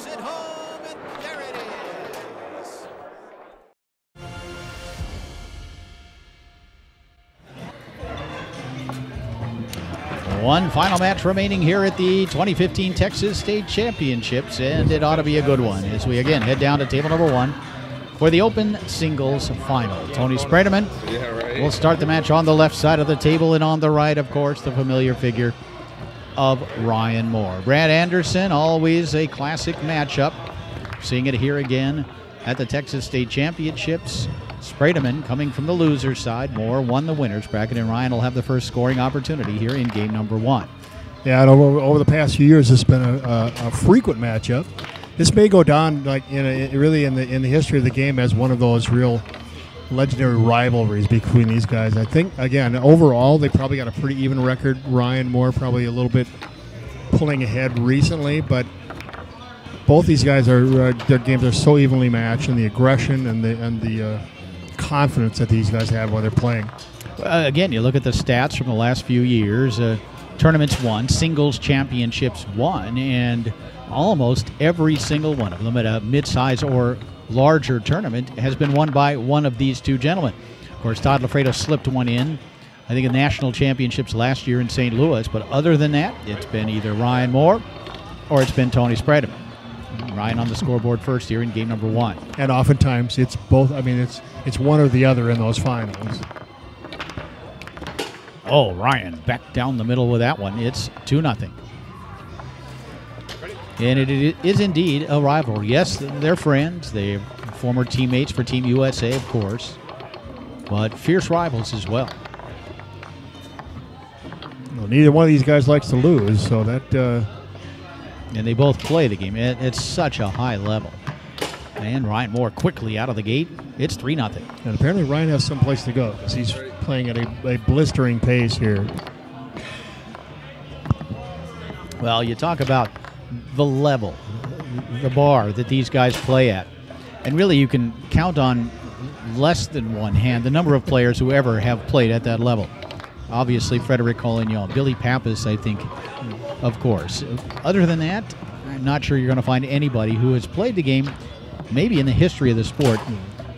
drives it home, and there it is. One final match remaining here at the 2015 Texas State Championships, and it ought to be a good one as we again head down to table number one for the open singles final. Tony Spredeman Yeah, right. will start the match on the left side of the table, and on the right, of course, the familiar figure of Ryan Moore. Brad Anderson, always a classic matchup. Seeing it here again at the Texas State Championships. Spredeman coming from the loser's side. Moore won the winners bracket, and Ryan will have the first scoring opportunity here in game number one. Yeah, and over, over the past few years, it's been a, a, a frequent matchup. This may go down like in a, really in the in the history of the game as one of those real legendary rivalries between these guys. I think again overall they probably got a pretty even record. Ryan Moore probably a little bit pulling ahead recently, but both these guys are uh, their games are so evenly matched, and the aggression and the and the uh, confidence that these guys have while they're playing. Uh, again, you look at the stats from the last few years. Uh, tournaments won, singles championships won, and almost every single one of them at a mid-size or larger tournament has been won by one of these two gentlemen. Of course, Todd Loffredo slipped one in, I think, in national championships last year in St. Louis. But other than that, it's been either Ryan Moore or it's been Tony Spredeman. Ryan on the scoreboard first here in game number one. and oftentimes it's both. I mean, it's it's one or the other in those finals. Oh, Ryan back down the middle with that one. It's 2 nothing. And it is indeed a rivalry. Yes, they're friends. They're former teammates for Team USA, of course, but fierce rivals as well. Well, neither one of these guys likes to lose, so that uh, And they both play the game at, at such a high level. And Ryan Moore quickly out of the gate. It's 3 nothing. and apparently Ryan has someplace to go because he's playing at a, a blistering pace here. Well, you talk about the level, the bar that these guys play at. And really, you can count on less than one hand the number of players who ever have played at that level. Obviously, Frederick Collignon, Billy Pappas, I think, of course. Other than that, I'm not sure you're going to find anybody who has played the game, maybe in the history of the sport.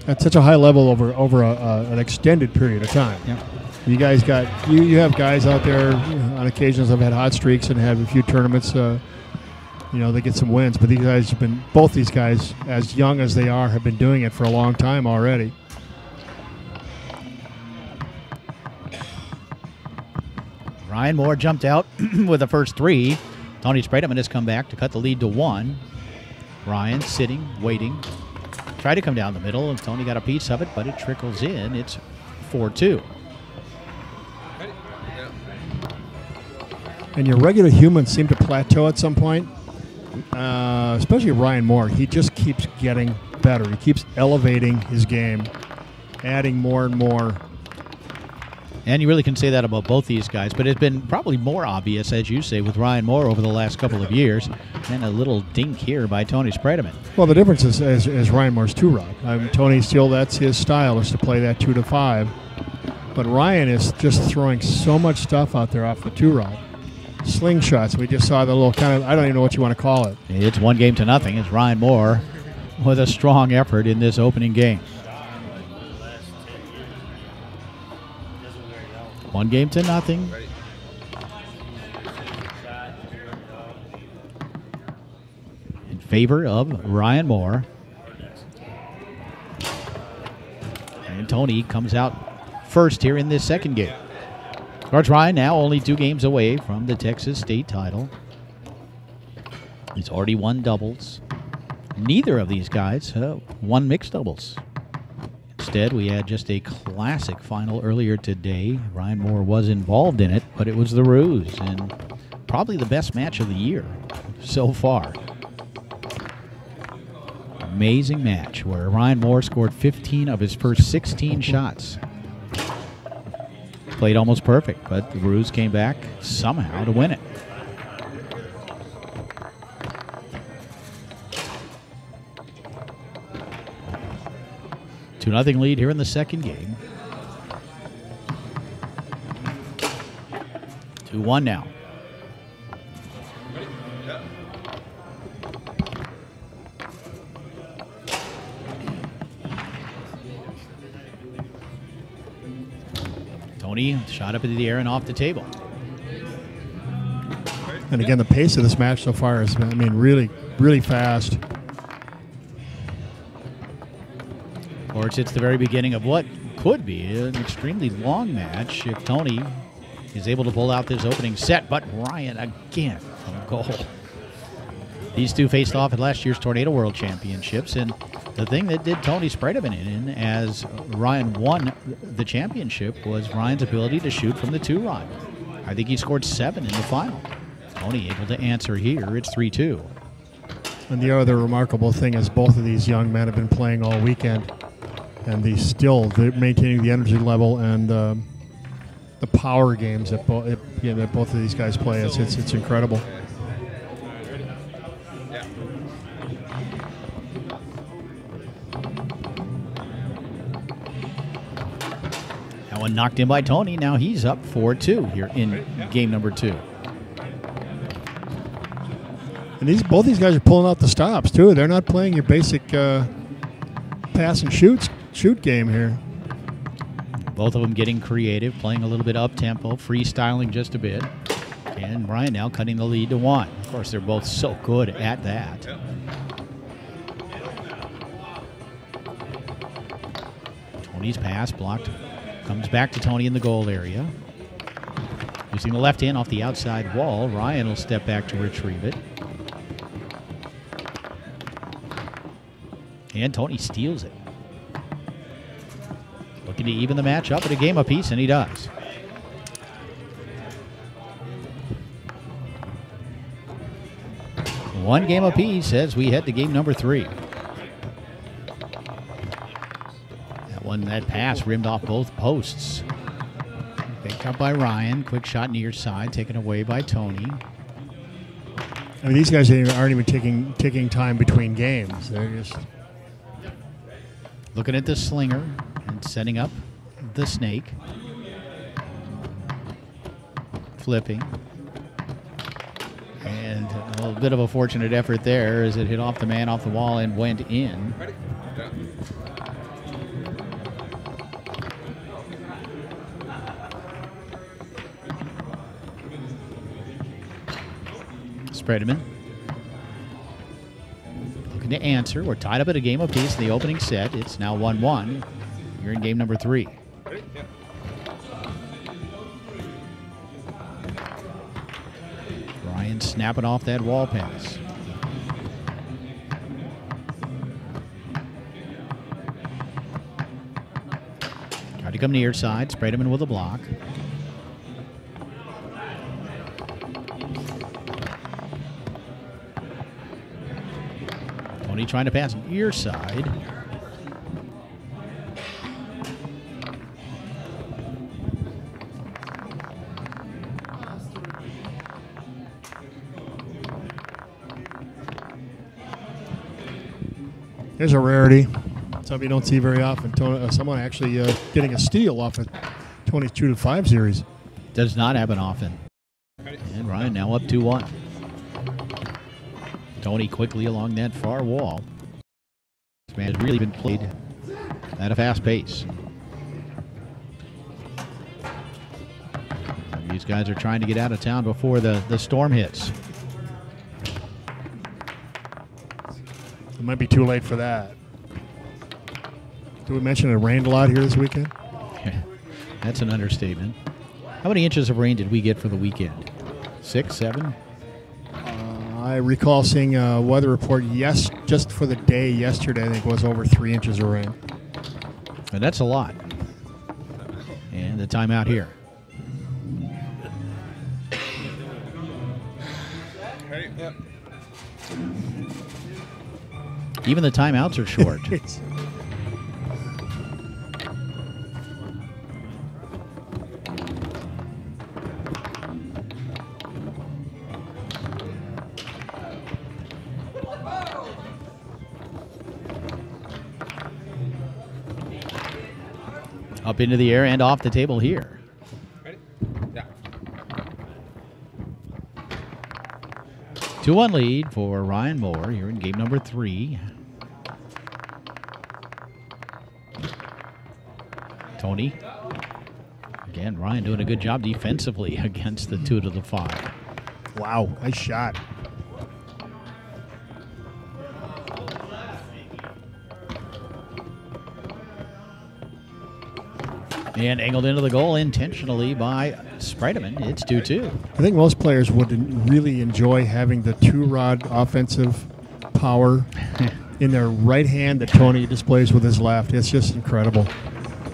At such a high level over over a, an extended period of time. Yeah. You guys got you, you have guys out there you know, on occasions have had hot streaks and have a few tournaments. Uh, you know they get some wins, but these guys have been both these guys as young as they are have been doing it for a long time already. Ryan Moore jumped out with the first three. Tony Spredeman has come back to cut the lead to one. Ryan sitting, waiting. Tried to come down the middle, and Tony got a piece of it, but it trickles in. It's 4 2. And your regular humans seem to plateau at some point. Uh, especially Ryan Moore, he just keeps getting better. He keeps elevating his game, adding more and more. And you really can say that about both these guys, but it's been probably more obvious, as you say, with Ryan Moore over the last couple of years. And a little dink here by Tony Spredeman. Well, the difference is, is, is Ryan Moore's two rod. I mean, Tony Steele, that's his style, is to play that two to five. But Ryan is just throwing so much stuff out there off the two rod. Slingshots. We just saw the little kind of, I don't even know what you want to call it. It's one game to nothing. It's Ryan Moore with a strong effort in this opening game. One game to nothing. In favor of Ryan Moore. And Tony comes out first here in this second game. Of Ryan now only two games away from the Texas State title. He's already won doubles. Neither of these guys won mixed doubles. Instead, we had just a classic final earlier today. Ryan Moore was involved in it, but it was the ruse, and probably the best match of the year so far. Amazing match where Ryan Moore scored 15 of his first 16 shots. Played almost perfect, but the ruse came back somehow to win it. Two nothing lead here in the second game. Two one now. Tony shot up into the air and off the table. And again, the pace of this match so far has been, I mean, really, really fast. Of course, it's the very beginning of what could be an extremely long match if Tony is able to pull out this opening set. But Ryan again from goal. These two faced off at last year's Tornado World Championships, and the thing that did Tony Spredeman in as Ryan won the championship was Ryan's ability to shoot from the two rod. I think he scored seven in the final. Tony able to answer here. It's 3 2. And the other remarkable thing is both of these young men have been playing all weekend, and they still they're maintaining the energy level and um, the power games that, bo- yeah, that both of these guys play. It's, it's, it's incredible. That one knocked in by Tony. Now he's up 4 2 here in game number two. And these both these guys are pulling out the stops too. They're not playing your basic uh, pass and shoot shoot game here. Both of them getting creative, playing a little bit up tempo, freestyling just a bit. And Brian now cutting the lead to one. Of course, they're both so good at that. Tony's pass blocked. Comes back to Tony in the goal area. Using the left hand off the outside wall, Ryan will step back to retrieve it. And Tony steals it. Looking to even the match up at a game apiece, and he does. One game apiece as we head to game number three. That pass rimmed off both posts. Picked up by Ryan. Quick shot near side, taken away by Tony. I mean, these guys aren't even- aren't even taking taking time between games. They're just Looking at the slinger and setting up the snake. Flipping. And a little bit of a fortunate effort there as it hit off the man off the wall and went in. Spredeman looking to answer. We're tied up at a game apiece in the opening set. It's now 1 1. You're in game number three. Ryan snapping off that wall pass. Tried to come near side, in with a block. Tony trying to pass near side. there's a rarity. Something you don't see very often. Tony, uh, someone actually uh, getting a steal off a Tony's two to five series. Does not happen often. And Ryan now up 2 1. Tony quickly along that far wall. This man has really been played at a fast pace. These guys are trying to get out of town before the, the storm hits. It might be too late for that. Did we mention it rained a lot here this weekend? That's an understatement. How many inches of rain did we get for the weekend? Six, seven? I recall seeing a weather report yes, just for the day yesterday. I think was over three inches of rain. And that's a lot. And the timeout here. Even the timeouts are short. Up into the air and off the table here. Two one lead for Ryan Moore here in game number three. Tony Again, Ryan doing a good job defensively against the two to the five. Wow, nice shot. And angled into the goal intentionally by Spredeman. It's 2 2. I think most players would really enjoy having the two rod offensive power in their right hand that Tony displays with his left. It's just incredible.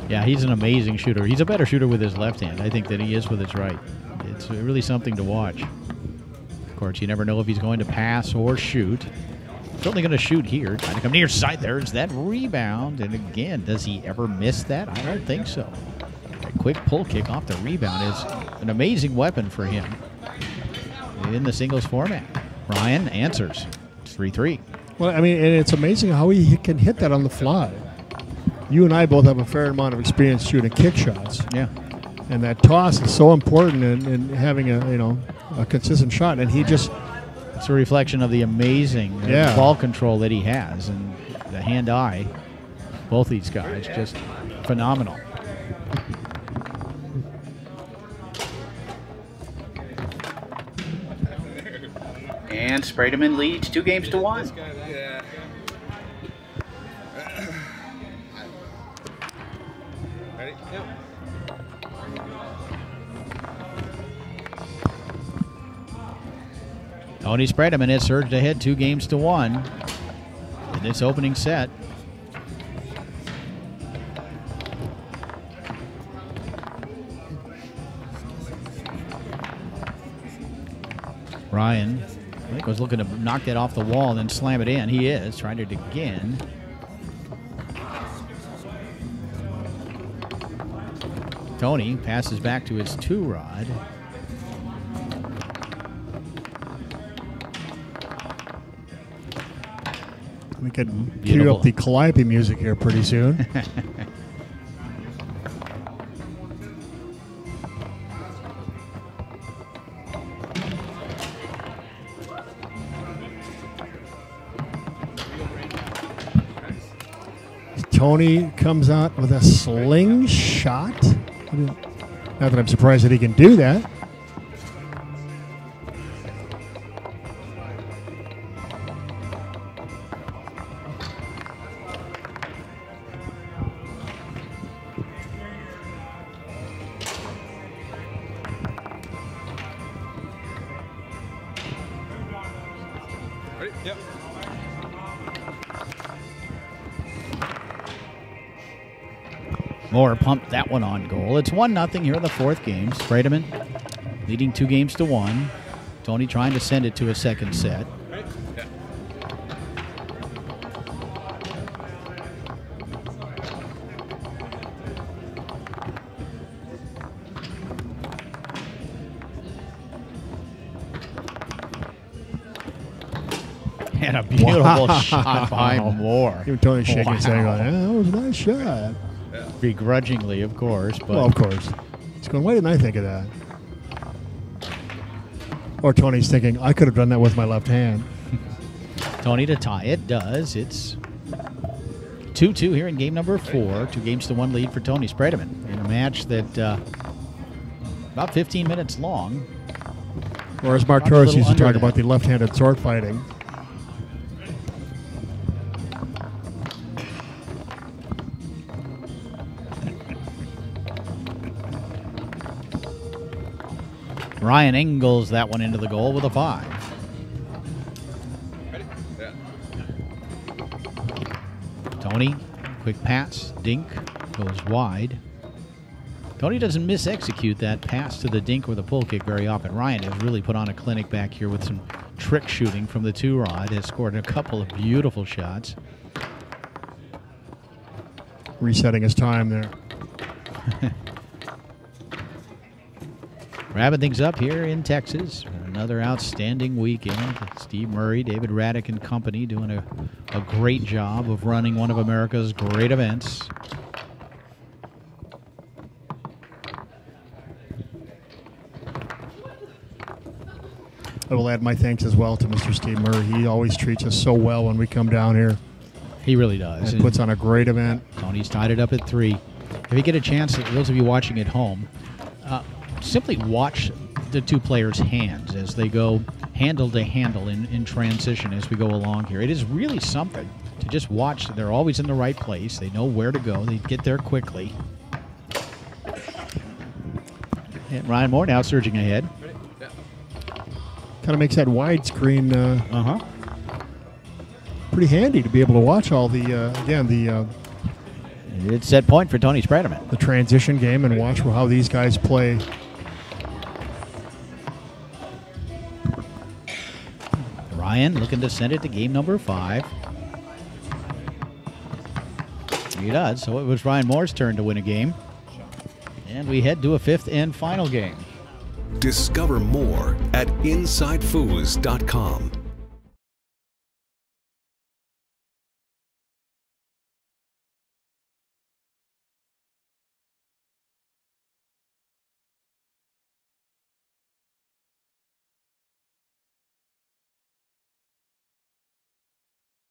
Yeah, he's an amazing shooter. He's a better shooter with his left hand, I think, than he is with his right. It's really something to watch. Of course, you never know if he's going to pass or shoot. Certainly going to shoot here. Trying to come near side. There's that rebound. And again, does he ever miss that? I don't think so. A quick pull kick off the rebound is an amazing weapon for him in the singles format. Ryan answers. It's 3 3. Well, I mean, and it's amazing how he can hit that on the fly. You and I both have a fair amount of experience shooting kick shots, Yeah. and that toss is so important in, in having a you know a consistent shot. And he just It's a reflection of the amazing uh, Yeah. ball control that he has and the hand eye. Both these guys just phenomenal. And Spredeman leads two games to one. Tony Spredeman has surged ahead two games to one in this opening set. Ryan, I think was looking to knock that off the wall and then slam it in. He is trying it again. Tony passes back to his two rod. We could cue up the Calliope music here pretty soon. Tony comes out with a slingshot. Not that I'm surprised that he can do that. Moore pumped that one on goal. It's 1 0 here in the fourth game. Spredeman leading two games to one. Tony trying to send it to a second set. And a beautiful Wow. shot by Moore. Even Tony shaking his head, Wow. going, "Yeah, that was a nice shot." Begrudgingly, of course, but Well, of course. He's going, why didn't I think of that? Or Tony's thinking, I could have done that with my left hand. Tony to tie it does. It's 2 2 here in game number four. Two games to one lead for Tony Spredeman in a match that uh, about 15 minutes long. Or as Mark Torres used to talk about the left-handed sword fighting. Ryan Engels that one into the goal with a five. Yeah. Tony, quick pass, dink, goes wide. Tony doesn't miss execute that pass to the dink or the pull kick very often. Ryan has really put on a clinic back here with some trick shooting from the two rod. Has scored a couple of beautiful shots. Resetting his time there. Wrapping things up here in Texas. Another outstanding weekend. Steve Murray, David Raddick and company doing a, a great job of running one of America's great events. I will add my thanks as well to Mr. Steve Murray. He always treats us so well when we come down here He really does. and puts on a great event. Tony's tied it up at three. If you get a chance, those of you watching at home, simply watch the two players' hands as they go handle to handle in, in transition as we go along here. It is really something to just watch. They're always in the right place. They know where to go. They get there quickly. And Ryan Moore now surging ahead. Yeah. Kind of makes that widescreen uh, Uh huh. pretty handy to be able to watch all the uh, again the uh, It's set point for Tony Spredeman. the transition game and watch how these guys play. Ryan looking to send it to game number five. He does. So it was Ryan Moore's turn to win a game. And we head to a fifth and final game. Discover more at InsideFoos.com.